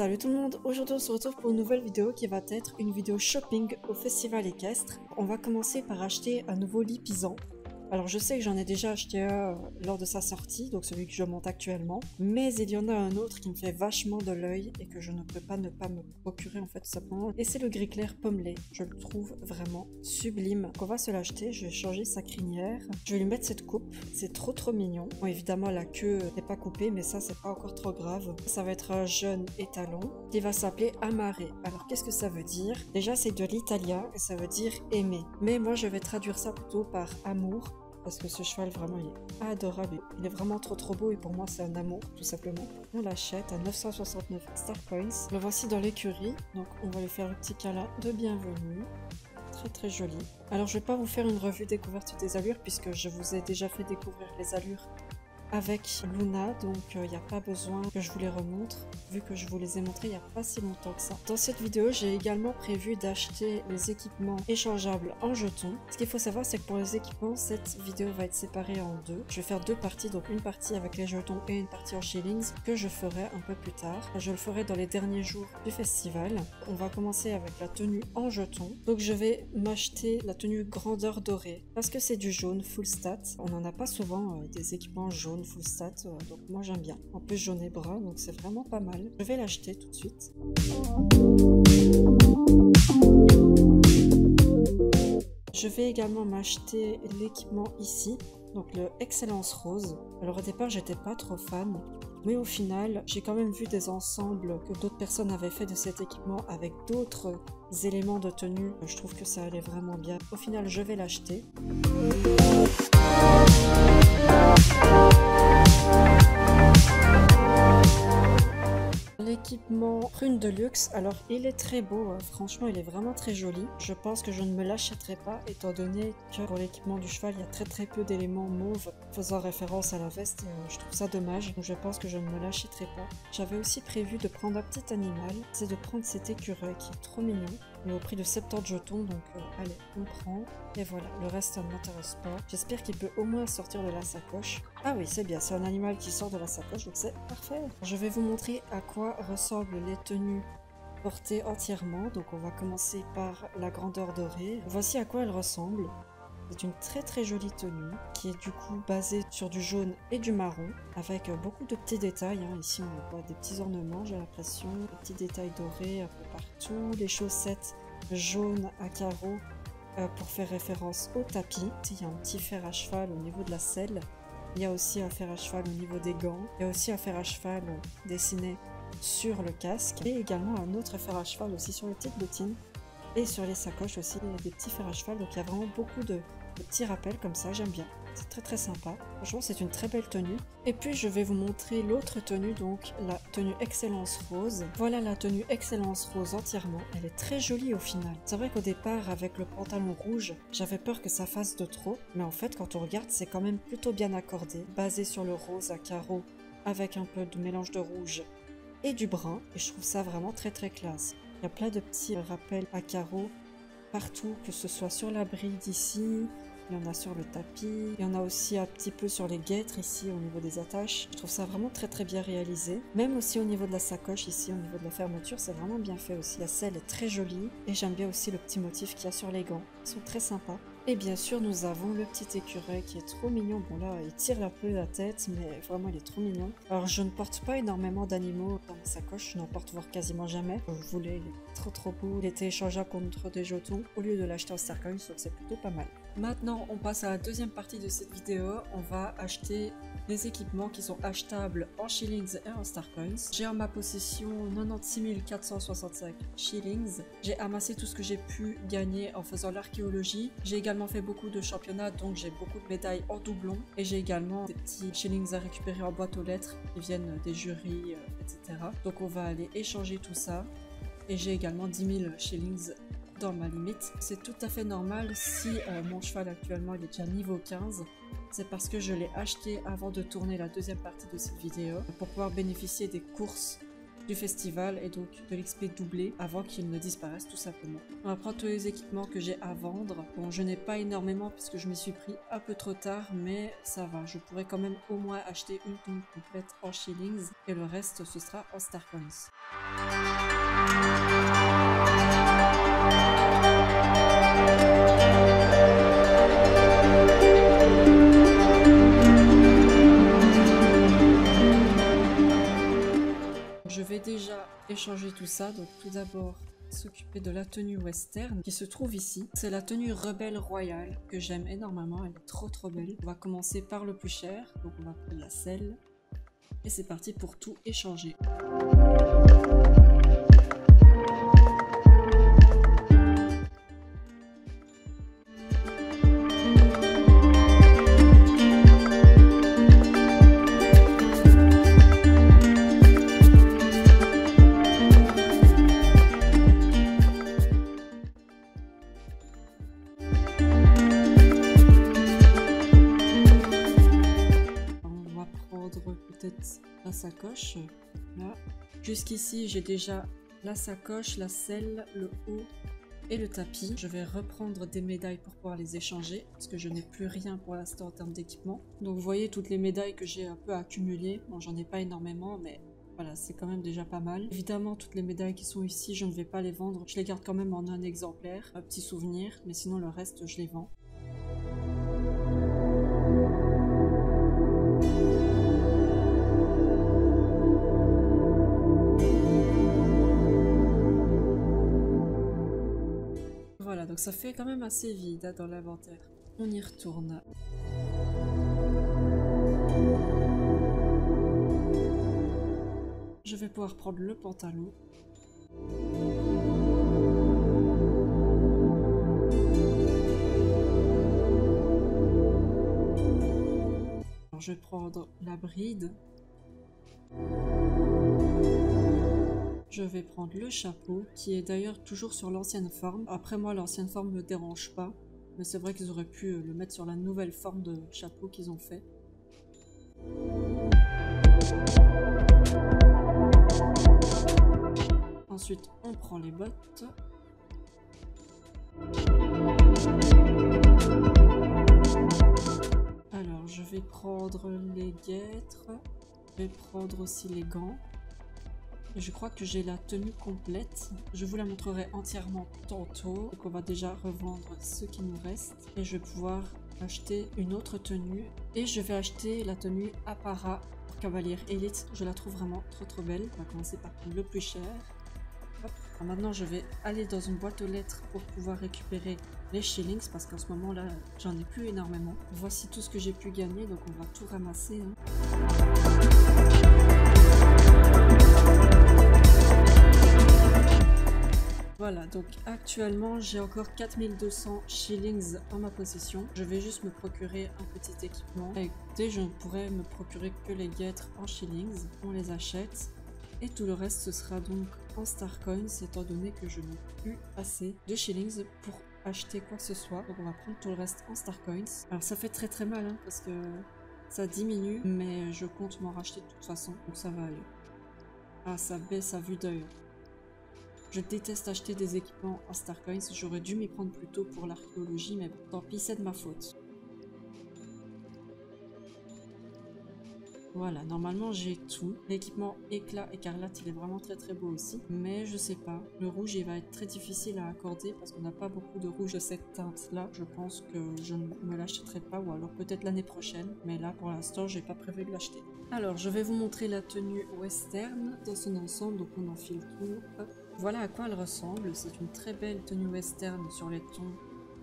Salut tout le monde, aujourd'hui on se retrouve pour une nouvelle vidéo qui va être une vidéo shopping au festival équestre. On va commencer par acheter un nouveau lit pisant alors je sais que j'en ai déjà acheté un lors de sa sortie, donc celui que je monte actuellement, mais il y en a un autre qui me fait vachement de l'œil et que je ne peux pas ne pas me procurer en fait simplement. Et c'est le gris clair pommelé. Je le trouve vraiment sublime. Donc on va se l'acheter, je vais changer sa crinière, je vais lui mettre cette coupe, c'est trop trop mignon. Bon évidemment la queue n'est pas coupée, mais ça c'est pas encore trop grave. Ça va être un jeune étalon qui va s'appeler Amaré. Alors qu'est-ce que ça veut dire? Déjà c'est de l'italien et ça veut dire aimer. Mais moi je vais traduire ça plutôt par amour parce que ce cheval vraiment il est adorable, il est vraiment trop trop beau et pour moi c'est un amour tout simplement. On l'achète à 969 Star Coins. Le voici dans l'écurie, donc on va lui faire le petit câlin de bienvenue. Très très joli. Alors je vais pas vous faire une revue découverte des allures puisque je vous ai déjà fait découvrir les allures avec Luna, donc il euh, n'y a pas besoin que je vous les remontre, vu que je vous les ai montrés il n'y a pas si longtemps que ça. Dans cette vidéo, j'ai également prévu d'acheter les équipements échangeables en jetons. Ce qu'il faut savoir, c'est que pour les équipements, cette vidéo va être séparée en deux. Je vais faire deux parties, donc une partie avec les jetons et une partie en shillings, que je ferai un peu plus tard. Je le ferai dans les derniers jours du festival. On va commencer avec la tenue en jetons. Donc je vais m'acheter la tenue grandeur dorée, parce que c'est du jaune full stat. On n'en a pas souvent euh, des équipements jaunes full stat, euh, donc moi j'aime bien. En plus jaune et brun, donc c'est vraiment pas mal. Je vais l'acheter tout de suite. Je vais également m'acheter l'équipement ici, donc le Excellence Rose. Alors au départ j'étais pas trop fan, mais au final j'ai quand même vu des ensembles que d'autres personnes avaient fait de cet équipement avec d'autres éléments de tenue. Je trouve que ça allait vraiment bien. Au final je vais l'acheter. L'équipement prune de luxe, alors il est très beau, hein. franchement il est vraiment très joli. Je pense que je ne me l'achèterai pas étant donné que pour l'équipement du cheval il y a très très peu d'éléments mauves faisant référence à la veste et euh, je trouve ça dommage. Donc je pense que je ne me l'achèterai pas. J'avais aussi prévu de prendre un petit animal, c'est de prendre cet écureuil qui est trop mignon mais au prix de 70 jetons, donc euh, allez, on prend. Et voilà, le reste ne m'intéresse pas. J'espère qu'il peut au moins sortir de la sacoche. Ah oui, c'est bien, c'est un animal qui sort de la sacoche, donc c'est parfait. Je vais vous montrer à quoi ressemblent les tenues portées entièrement. Donc on va commencer par la grandeur dorée. Voici à quoi elle ressemble. C'est une très très jolie tenue qui est du coup basée sur du jaune et du marron avec euh, beaucoup de petits détails. Hein. Ici on voit des petits ornements j'ai l'impression, des petits détails dorés un peu partout, les chaussettes jaunes à carreaux euh, pour faire référence au tapis. Il y a un petit fer à cheval au niveau de la selle. Il y a aussi un fer à cheval au niveau des gants. Il y a aussi un fer à cheval dessiné sur le casque et également un autre fer à cheval aussi sur les petites bottines et sur les sacoches aussi, il y a des petits fers à cheval, donc il y a vraiment beaucoup de, petits rappels comme ça, j'aime bien. C'est très très sympa. Franchement, c'est une très belle tenue. Et puis, je vais vous montrer l'autre tenue, donc la tenue Excellence Rose. Voilà la tenue Excellence Rose entièrement. Elle est très jolie au final. C'est vrai qu'au départ, avec le pantalon rouge, j'avais peur que ça fasse de trop. Mais en fait, quand on regarde, c'est quand même plutôt bien accordé. Basé sur le rose à carreaux, avec un peu de mélange de rouge et du brun. Et je trouve ça vraiment très très classe. Il y a plein de petits rappels à carreaux partout, que ce soit sur la bride ici, il y en a sur le tapis, il y en a aussi un petit peu sur les guêtres ici au niveau des attaches. Je trouve ça vraiment très très bien réalisé. Même aussi au niveau de la sacoche ici, au niveau de la fermeture, c'est vraiment bien fait aussi. La selle est très jolie et j'aime bien aussi le petit motif qu'il y a sur les gants. Ils sont très sympas. Et bien sûr, nous avons le petit écureuil qui est trop mignon. Bon là, il tire un peu la tête, mais vraiment, il est trop mignon. Alors, je ne porte pas énormément d'animaux dans ma sacoche. Je n'en porte voir quasiment jamais. Je voulais, il est trop trop beau. Il était échangeable contre des jetons au lieu de l'acheter en Starcoin, donc c'est plutôt pas mal. Maintenant, on passe à la deuxième partie de cette vidéo. On va acheter les équipements qui sont achetables en shillings et en starcoins. J'ai en ma possession 96 465 shillings. J'ai amassé tout ce que j'ai pu gagner en faisant l'archéologie. J'ai également fait beaucoup de championnats, donc j'ai beaucoup de médailles en doublon. Et j'ai également des petits shillings à récupérer en boîte aux lettres qui viennent des jurys, euh, etc. Donc on va aller échanger tout ça. Et j'ai également 10 000 shillings dans ma limite. C'est tout à fait normal si euh, mon cheval actuellement il est déjà niveau 15. C'est parce que je l'ai acheté avant de tourner la deuxième partie de cette vidéo pour pouvoir bénéficier des courses du festival et donc de l'XP doublé avant qu'il ne disparaisse tout simplement. On va prendre tous les équipements que j'ai à vendre. Bon, je n'ai pas énormément puisque je m'y suis pris un peu trop tard, mais ça va. Je pourrais quand même au moins acheter une tenue complète en shillings et le reste ce sera en star coins. Déjà échanger tout ça. Donc tout d'abord, s'occuper de la tenue western qui se trouve ici. C'est la tenue rebelle royale que j'aime énormément, elle est trop trop belle. On va commencer par le plus cher, donc on va prendre la selle. Et c'est parti pour tout échanger. La sacoche. Là. Jusqu'ici, j'ai déjà la sacoche, la selle, le haut et le tapis. Je vais reprendre des médailles pour pouvoir les échanger parce que je n'ai plus rien pour l'instant en termes d'équipement. Donc vous voyez toutes les médailles que j'ai un peu accumulées. Bon, j'en ai pas énormément, mais voilà, c'est quand même déjà pas mal. Évidemment, toutes les médailles qui sont ici, je ne vais pas les vendre. Je les garde quand même en un exemplaire, un petit souvenir, mais sinon le reste, je les vends. Ça fait quand même assez vide hein, dans l'inventaire. On y retourne. Je vais pouvoir prendre le pantalon. je vais prendre la bride. Je vais prendre le chapeau, qui est d'ailleurs toujours sur l'ancienne forme. Après moi, l'ancienne forme ne me dérange pas. Mais c'est vrai qu'ils auraient pu euh, le mettre sur la nouvelle forme de chapeau qu'ils ont fait. Ensuite, on prend les bottes. Alors, je vais prendre les guêtres. Je vais prendre aussi les gants. Je crois que j'ai la tenue complète. Je vous la montrerai entièrement tantôt. Donc on va déjà revendre ce qui nous reste. Et je vais pouvoir acheter une autre tenue. Et je vais acheter la tenue Apara pour Cavalier Elite. Je la trouve vraiment trop trop belle. On va commencer par le plus cher. maintenant je vais aller dans une boîte aux lettres pour pouvoir récupérer les shillings parce qu'en ce moment là j'en ai plus énormément. Voici tout ce que j'ai pu gagner donc on va tout ramasser. Hein. Voilà, donc actuellement j'ai encore 4200 shillings en ma possession. Je vais juste me procurer un petit équipement. écoutez, je ne pourrais me procurer que les guêtres en shillings. On les achète. Et tout le reste ce sera donc en star coins étant donné que je n'ai plus assez de shillings pour acheter quoi que ce soit. Donc on va prendre tout le reste en star coins. Alors ça fait très très mal hein, parce que ça diminue mais je compte m'en racheter de toute façon donc ça va aller. Ah ça baisse à vue d'œil. Je déteste acheter des équipements en Starcoins, j'aurais dû m'y prendre plus tôt pour l'archéologie, mais tant pis, c'est de ma faute. Voilà, normalement j'ai tout. L'équipement éclat écarlate, il est vraiment très très beau aussi. Mais je sais pas, le rouge il va être très difficile à accorder parce qu'on n'a pas beaucoup de rouge de cette teinte là. Je pense que je ne me l'achèterai pas ou alors peut-être l'année prochaine. Mais là pour l'instant j'ai pas prévu de l'acheter. Alors je vais vous montrer la tenue western dans son ensemble. Donc on enfile tout. Voilà à quoi elle ressemble. C'est une très belle tenue western sur les tons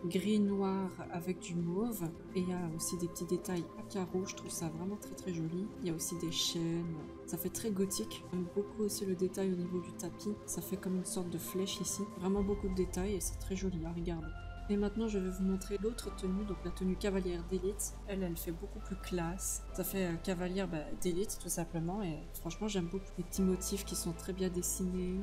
gris-noir avec du mauve. Et il y a aussi des petits détails à carreaux. Je trouve ça vraiment très très joli. Il y a aussi des chaînes. Ça fait très gothique. J'aime beaucoup aussi le détail au niveau du tapis. Ça fait comme une sorte de flèche ici. Vraiment beaucoup de détails et c'est très joli à regarder. Et maintenant, je vais vous montrer l'autre tenue, donc la tenue cavalière d'élite. Elle, elle fait beaucoup plus classe. Ça fait euh, cavalière bah, d'élite, tout simplement. Et franchement, j'aime beaucoup les petits motifs qui sont très bien dessinés.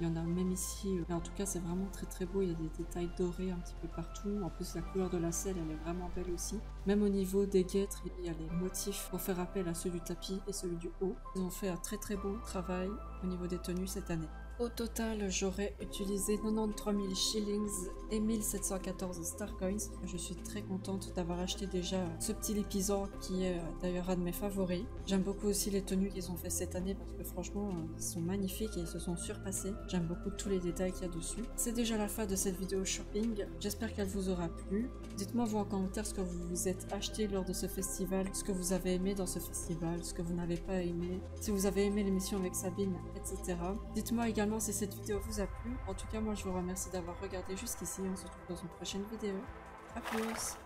Il y en a même ici. Mais en tout cas, c'est vraiment très très beau. Il y a des détails dorés un petit peu partout. En plus, la couleur de la selle, elle est vraiment belle aussi. Même au niveau des guêtres, il y a les motifs pour faire appel à ceux du tapis et celui du haut. Ils ont fait un très très beau travail au niveau des tenues cette année. Au total, j'aurais utilisé 93 000 shillings et 1714 star coins. Je suis très contente d'avoir acheté déjà ce petit épisode qui est euh, d'ailleurs un de mes favoris. J'aime beaucoup aussi les tenues qu'ils ont fait cette année parce que franchement, euh, ils sont magnifiques et ils se sont surpassés. J'aime beaucoup tous les détails qu'il y a dessus. C'est déjà la fin de cette vidéo shopping. J'espère qu'elle vous aura plu. Dites-moi vous en commentaire ce que vous vous êtes acheté lors de ce festival, ce que vous avez aimé dans ce festival, ce que vous n'avez pas aimé. Si vous avez aimé l'émission avec Sabine, etc. Dites-moi également si cette vidéo vous a plu. En tout cas, moi je vous remercie d'avoir regardé jusqu'ici. On se retrouve dans une prochaine vidéo. A plus